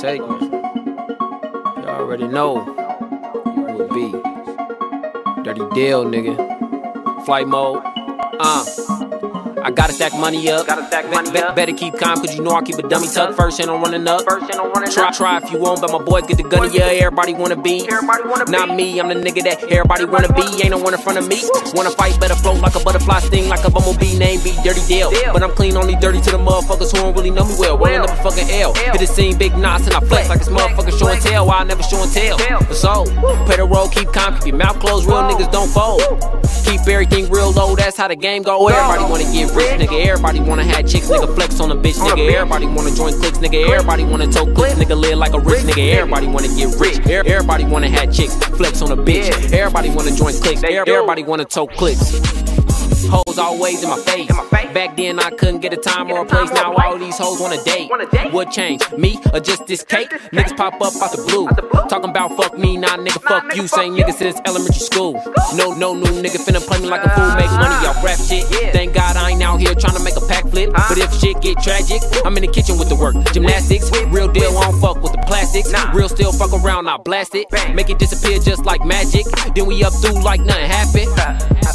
take me. You already know who it be. Dirty Dale, nigga. Flight mode. Uh. I gotta stack money up. Gotta stack Be- money be- up. Better keep calm, cause you know I keep a dummy tuck. First, and I'm running up. First and I'm running Try, up. try if you want, but my boys get the gun. Yeah, everybody wanna be. Everybody wanna be. Not me, I'm the nigga that everybody wanna be. Ain't no one in front of me. Wanna fight, better float like a butterfly, sting like a bumblebee. Name be Dirty Dale. Dale. But I'm clean, only dirty to the motherfuckers who don't really know me well. Rolling up a fucking L. Hit the scene, big knots, and I flex like it's motherfucking show and tell. Why I never show and tell. So, pay the roll, keep calm, keep your mouth closed. Real niggas don't fold. Keep everything real low, that's how the game go. Everybody wanna get rich, nigga. Everybody wanna have chicks, nigga. Flex on a bitch, nigga. Everybody wanna join clicks, nigga. Everybody wanna tote clips, nigga. Live like a rich nigga. Everybody wanna get rich. Er- Everybody wanna have chicks, flex on a bitch. Everybody wanna join do. Everybody wanna tote clicks. Hoes always in my face. In my face. Back then I couldn't get a time or a place. time or a Now all these hoes wanna date. What changed? Me or just this cake? Niggas pop up out the blue. Out the blue. Talking about fuck me, nah nigga fuck you. Same nigga since elementary school. No, no new nigga finna play me like a fool. Make money ah. off rap shit. Get tragic, I'm in the kitchen with the work. Gymnastics, real deal, I don't fuck with the plastics. Real still fuck around, I blast it. Make it disappear just like magic. Then we up through like nothing happened.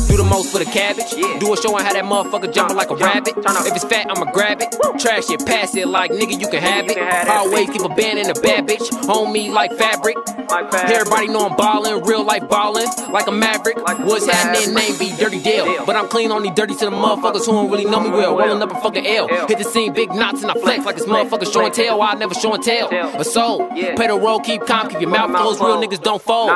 Do the most for the cabbage. Do a show and have that motherfucker jumping like a rabbit. If it's fat, I'ma grab it. Trash it, pass it like nigga, you can have it. can have that Always keep a band and a bad bitch on me like fabric. Everybody know I'm ballin', real life ballin', like a maverick. What's happening? Name be Dirty Dale. But I'm clean, only dirty to the motherfuckers who don't really know me well. Rolling up a fucking L. L. Hit the scene, big knots, and I flex like it's motherfucker show and tell. I never show and tell. Soul. Yeah. Pay the roll, keep calm, keep your mouth Mouth closed. Real niggas don't fold.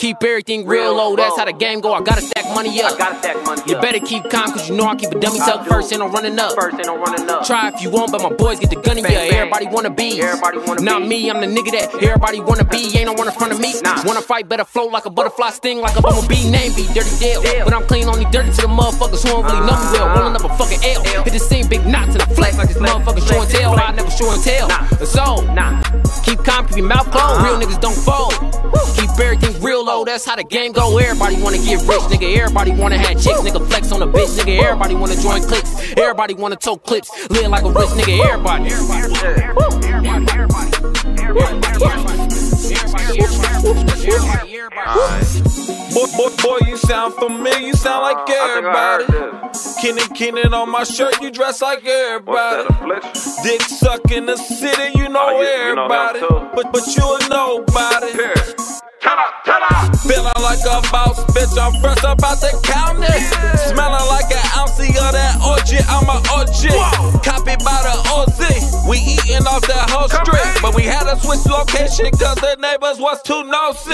Keep everything real low, that's how the game go. I gotta stack money up. I gotta stack money You up. better keep calm, cause you know I keep a dummy I do. first and I'm running up. First and I'm running up. Try if you want, but my boys get the gunny. Bang, Yeah, bang. everybody wanna be. Everybody wanna Not be. me, I'm the nigga that everybody wanna be. Ain't no one in front of me. Nah. Wanna fight, better float like a butterfly, sting like a bumblebee. Name be Dirty. Dale. But I'm clean, only dirty to the motherfuckers who don't really know me well. Uh-huh. Rolling up a fucking L. L. Hit the same big knots and the flex like this Flex, motherfucker show and tell. I never show and tell. Nah. So, Nah. keep calm, keep your mouth closed. Uh-huh. Real niggas don't fold. Keep everything real low, that's how the game go. Everybody wanna get rich, nigga. Everybody wanna have chicks, nigga. Flex on a bitch, nigga. Everybody wanna join clicks. Everybody wanna tote clips. Live like a rich nigga. Everybody. Boy, boy, boy, you sound familiar. You sound like uh, I think I everybody. heard this. Kenan, Kenan on my shirt. You dress like What's everybody. that, a flex? Dick suck in the city. You know Oh, you- you know that everybody. too. but but you a nobody. Here. Turn up, turn up. Feeling like a boss, bitch. I'm fresh up out the county. Smelling like an ounce of that OG. I'm a OG. Copied by the OZ. We eating off that whole Come street. back. But we had to switch location cause the neighbors was too nosy.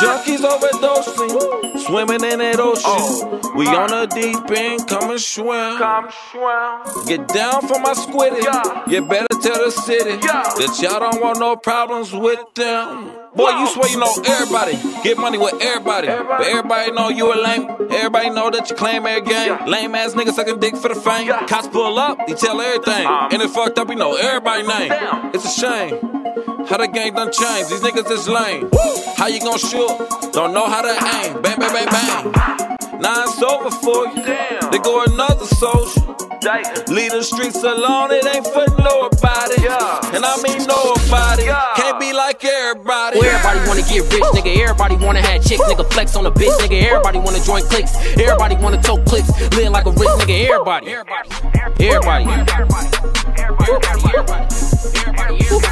Junkies overdosing. Swimming in that ocean. Oh. We on uh. the deep end, come and swim. Come swim. Get down for my squiddy. Yeah. You better tell the city Yeah. that y'all don't want no problems with them. Boy, you swear you know everybody. Get money with everybody. Everybody. But everybody know you a lame. Everybody know that you claim every game. Yeah. Lame ass niggas sucking dick for the fame. Yeah. Cops pull up, they tell everything. Um. and it's fucked up, we know everybody name. Damn. It's a shame. How the game done changed. These niggas is lame. How you gon' shoot? Don't know how to aim. Bang, bang, bang, bang. Now it's over for you. Damn. They go another social. Damn. Leave the streets alone, it ain't for nobody. Yeah. Like everybody. Well, everybody wanna get rich, nigga. Everybody wanna have chicks, nigga. Flex on a bitch, nigga. Everybody wanna join clicks. Everybody wanna tote clips. Live like a rich nigga. Everybody. Everybody. Everybody. Everybody. Everybody.